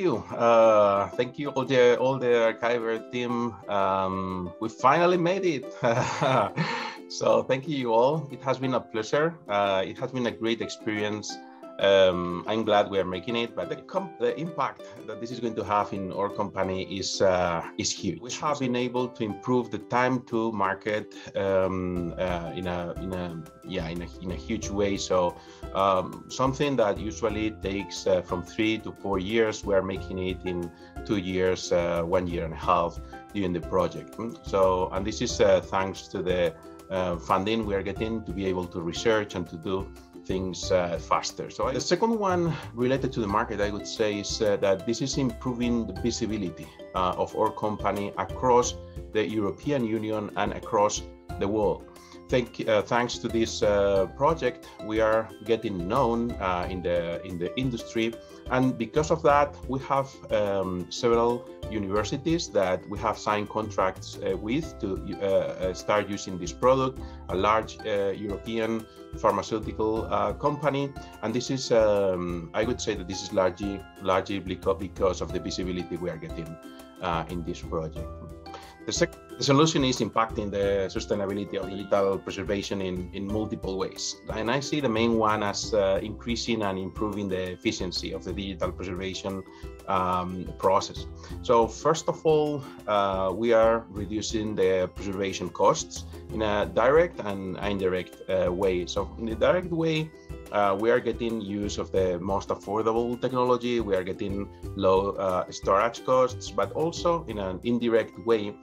you. Uh, thank you all the all the archiver team. Um, we finally made it. so thank you all. It has been a pleasure. Uh, it has been a great experience. Um, I'm glad we are making it, but the, the, impact that this is going to have in our company is uh, is huge. We have been able to improve the time to market um, uh, in a in a yeah in a in a huge way. So um, something that usually takes uh, from three to four years, we are making it in two years, uh, one year and a half during the project. So and this is uh, thanks to the uh, funding we are getting to be able to research and to do things uh, faster. So the second one related to the market, I would say, is uh, that this is improving the visibility uh, of our company across the European Union and across the world. Thank, uh, thanks to this uh, project, we are getting known uh, in the in the industry, and because of that, we have um, several universities that we have signed contracts uh, with to uh, uh, start using this product. A large European pharmaceutical company, and this is um, I would say that this is largely largely because of the visibility we are getting in this project. The, sec- the solution is impacting the sustainability of digital preservation in, in multiple ways. And I see the main one as uh, increasing and improving the efficiency of the digital preservation um, process. So first of all, uh, we are reducing the preservation costs in a direct and indirect uh, way. So in the direct way, uh, we are getting use of the most affordable technology. We are getting low uh, storage costs, but also in an indirect way,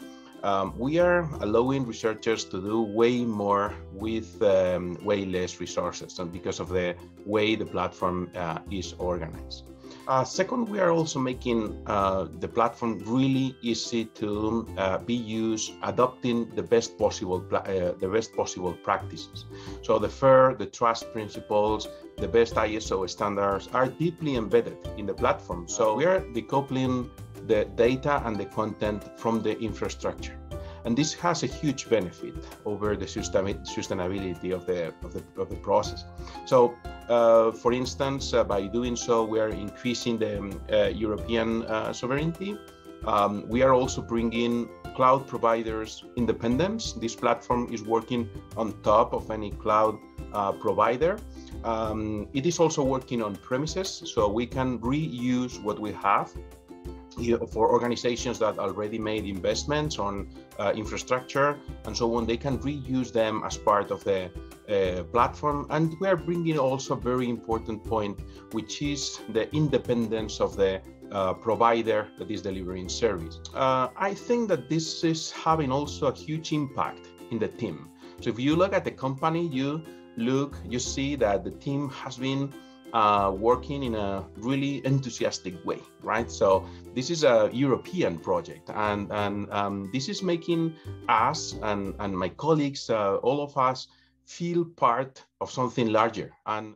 um, we are allowing researchers to do way more with um, way less resources, and because of the way the platform uh, is organized. Uh, second, we are also making uh, the platform really easy to uh, be used, adopting the best possible uh, the best possible practices. So the FAIR, the trust principles, the best ISO standards are deeply embedded in the platform. So we are decoupling the data and the content from the infrastructure. And this has a huge benefit over the sustainability of the, of the, of the process. So, uh, for instance, uh, by doing so, we are increasing the uh, European uh, sovereignty. Um, we are also bringing cloud providers independence. This platform is working on top of any cloud uh, provider. Um, it is also working on premises, so we can reuse what we have for organizations that already made investments on uh, infrastructure and so on, they can reuse them as part of the uh, platform. And we are bringing also a very important point, which is the independence of the uh, provider that is delivering service. Uh, I think that this is having also a huge impact in the team. So if you look at the company, you look, you see that the team has been uh, working in a really enthusiastic way, right? So this is a European project, and and um, this is making us and and my colleagues, uh, all of us, feel part of something larger. And